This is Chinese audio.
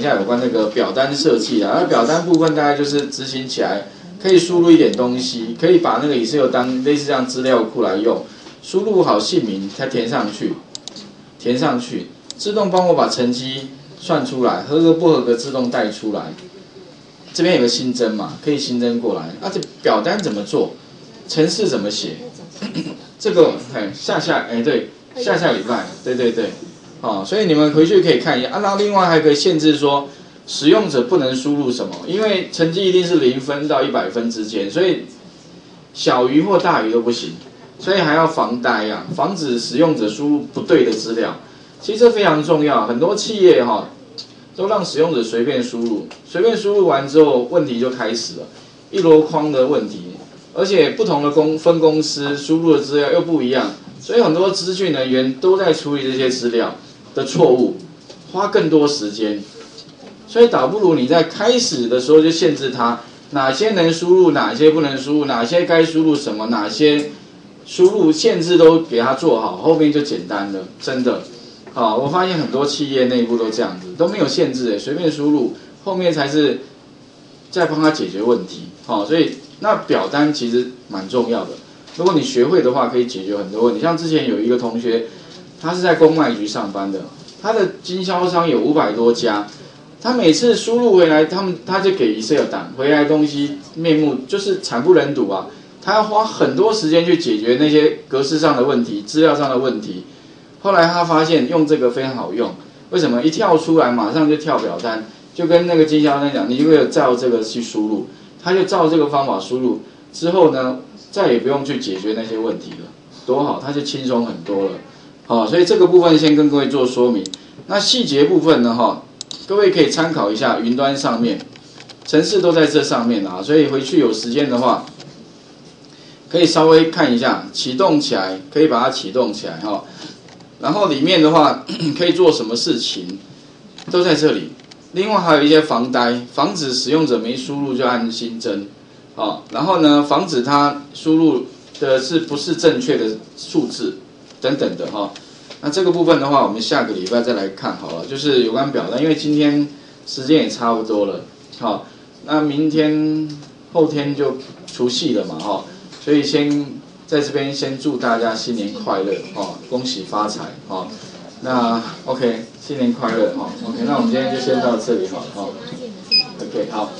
一下有关那个表单设计啊，那表单部分大概就是执行起来可以输入一点东西，可以把那个 Excel 当类似这样资料库来用，输入好姓名才填上去，填上去，自动帮我把成绩算出来，合格不合格自动带出来。这边有个新增嘛，可以新增过来。啊，这表单怎么做？程式怎么写？这个哎，下下哎对，下下礼拜，对对对。啊，所以你们回去可以看一下啊。那另外还可以限制说，使用者不能输入什么，因为成绩一定是零分到一百分之间，所以小于或大于都不行。所以还要防呆啊，防止使用者输入不对的资料。其实这非常重要，很多企业哈都让使用者随便输入，随便输入完之后问题就开始了，一箩筐的问题，而且不同的公分公司输入的资料又不一样，所以很多资讯人员都在处理这些资料。的错误，花更多时间，所以倒不如你在开始的时候就限制它，哪些能输入，哪些不能输入，哪些该输入什么，哪些输入限制都给它做好，后面就简单了，真的。好，我发现很多企业内部都这样子，都没有限制诶，随便输入，后面才是在帮他解决问题。好，所以那表单其实蛮重要的，如果你学会的话，可以解决很多问题。像之前有一个同学。他是在公卖局上班的，他的经销商有五百多家，他每次输入回来，他们他就给 Excel 档回来东西面目就是惨不忍睹啊！他要花很多时间去解决那些格式上的问题、资料上的问题。后来他发现用这个非常好用，为什么？一跳出来马上就跳表单，就跟那个经销商讲，你就照这个去输入，他就照这个方法输入之后呢，再也不用去解决那些问题了，多好，他就轻松很多了。好，所以这个部分先跟各位做说明。那细节部分呢？哈，各位可以参考一下云端上面，城市都在这上面啊。所以回去有时间的话，可以稍微看一下，启动起来，可以把它启动起来哈。然后里面的话 可以做什么事情，都在这里。另外还有一些防呆，防止使用者没输入就按新增。好，然后呢，防止他输入的是不是正确的数字。等等的哈，那这个部分的话，我们下个礼拜再来看好了。就是有关表单，因为今天时间也差不多了，好，那明天后天就除夕了嘛哈，所以先在这边先祝大家新年快乐哈，恭喜发财哈。那 OK，新年快乐哈，OK，那我们今天就先到这里好了哈，OK 好。